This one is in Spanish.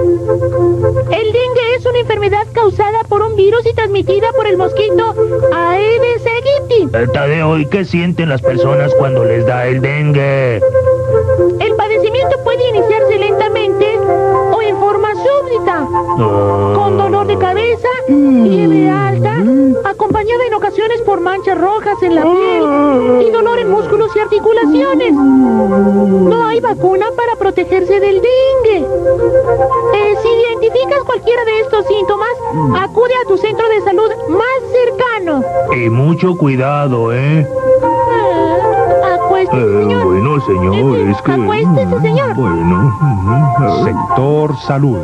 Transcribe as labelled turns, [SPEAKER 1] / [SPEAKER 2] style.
[SPEAKER 1] El dengue es una enfermedad causada por un virus y transmitida por el mosquito Aedes aegypti.
[SPEAKER 2] Eh, Tadeo, ¿y qué sienten las personas cuando les da el dengue?
[SPEAKER 1] El padecimiento puede iniciarse lentamente o en forma súbdita,
[SPEAKER 2] Ah.
[SPEAKER 1] con dolor de cabeza, fiebre alta, acompañada en ocasiones por manchas rojas en la piel y dolor en músculos y articulaciones. No hay vacuna para protegerse del dengue. Eh, cualquiera de estos síntomas, acude a tu centro de salud más cercano.
[SPEAKER 2] Y mucho cuidado, ¿eh?
[SPEAKER 1] Ah, acuéstese,
[SPEAKER 2] Eh,
[SPEAKER 1] señor.
[SPEAKER 2] bueno, señor,
[SPEAKER 1] Eh,
[SPEAKER 2] es que...
[SPEAKER 1] Acuéstese, señor.
[SPEAKER 2] Bueno.
[SPEAKER 3] Sector salud.